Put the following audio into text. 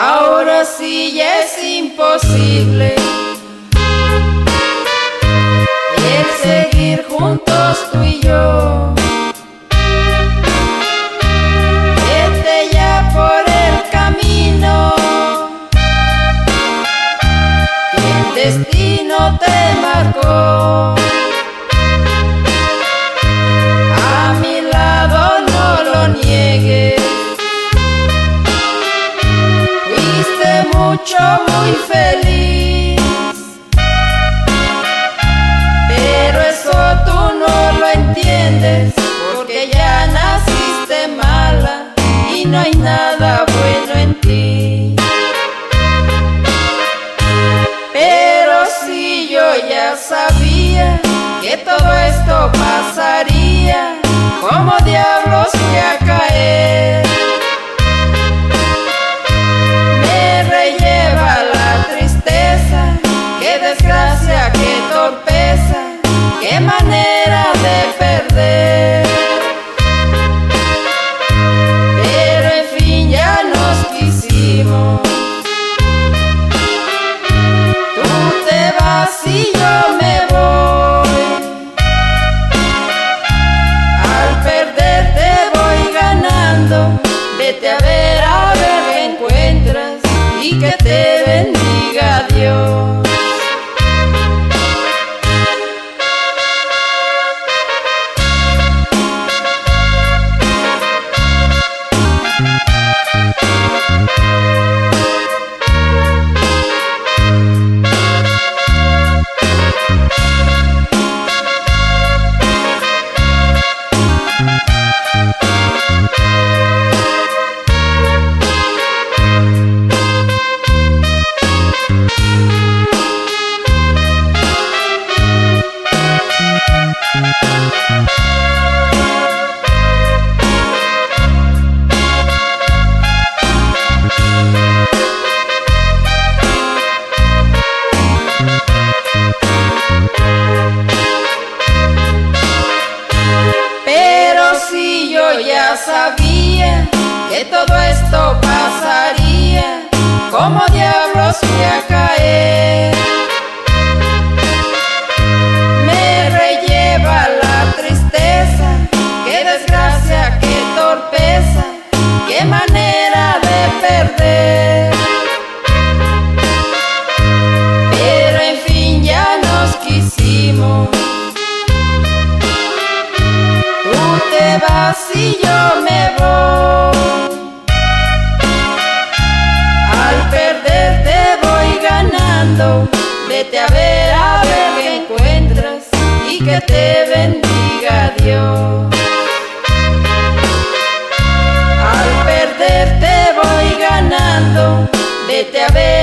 Ahora sí es imposible el seguir juntos tú y yo. destino te marcó. A mi lado no lo niegues. Fuiste mucho, muy feliz. Pero eso tú no lo entiendes, porque ya naciste mala y no hay nada bueno en ti. Vete Pero si yo ya sabía que todo esto manera de perder. Pero en fin ya nos quisimos. Tú te vas y yo me voy. Al perder te voy ganando. Vete a ver, a ver qué encuentras y que te bendiga Vete a ver,